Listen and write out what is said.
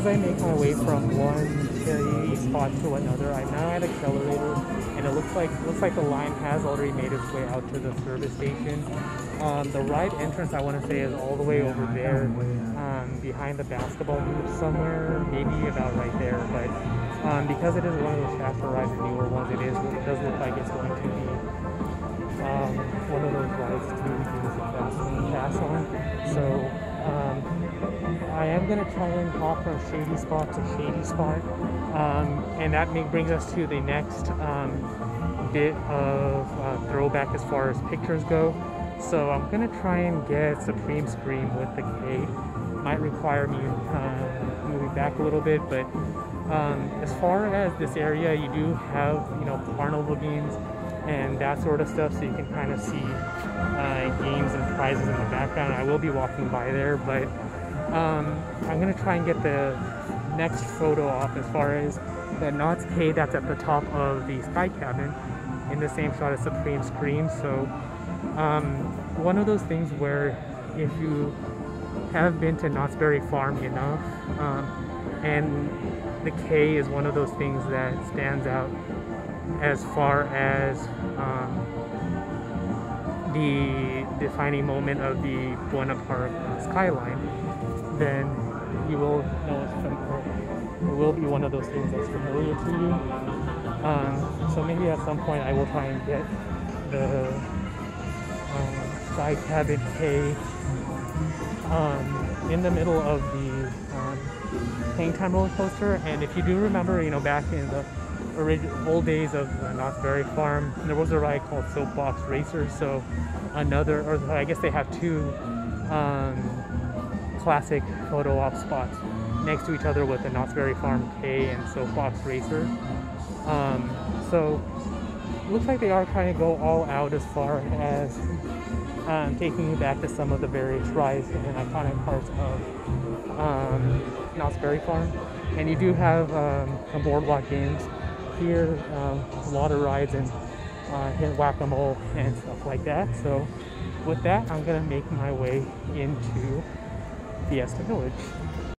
as I make my way from one cherry spot to another, I'm now at Xcelerator, and it looks like looks like the line has already made its way out to the service station. Um, the ride entrance, I want to say, is all the way over there, um, behind the basketball hoop somewhere, maybe about right there. But um, because it is one of those faster rides, the newer ones, it is it does look like it's going to be am going to try and hop from shady spot to shady spot. Um, and that may, brings us to the next um, bit of uh, throwback as far as pictures go. So I'm going to try and get Supreme Scream with the K. Might require me uh, moving back a little bit, but um, as far as this area, you do have, you know, carnival games and that sort of stuff so you can kind of see uh, games and prizes in the background. I will be walking by there, but um, I'm gonna try and get the next photo off as far as the Knott's K that's at the top of the sky cabin in the same shot as Supreme Scream. So um, one of those things where if you have been to Knott's Berry Farm enough um, and the K is one of those things that stands out as far as um, the defining moment of the Buena Park skyline, then you will know it's from familiar. It will be one of those things that's familiar to you. Um, so maybe at some point I will try and get the um, sky cabin K um, in the middle of the um, Hang Time roller coaster. And if you do remember, you know, back in the old days of uh, Knott's Berry Farm, there was a ride called Soapbox Racers. So another, or I guess they have two um, classic photo op spots next to each other with the Knott's Berry Farm K and Soapbox Racer. Um, so looks like they are trying to go all out as far as um, taking you back to some of the various rides and iconic parts of um, Knott's Berry Farm. And you do have um, some boardwalk games here, um, a lot of rides and uh, hit whack-a-mole and stuff like that. So with that, I'm gonna make my way into Fiesta Village.